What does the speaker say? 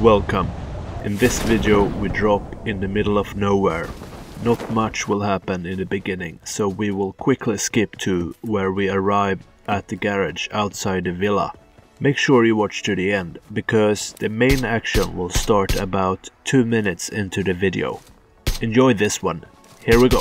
Welcome. In this video we drop in the middle of nowhere. Not much will happen in the beginning, so we will quickly skip to where we arrive at the garage outside the villa. Make sure you watch to the end, because the main action will start about 2 minutes into the video. Enjoy this one. Here we go.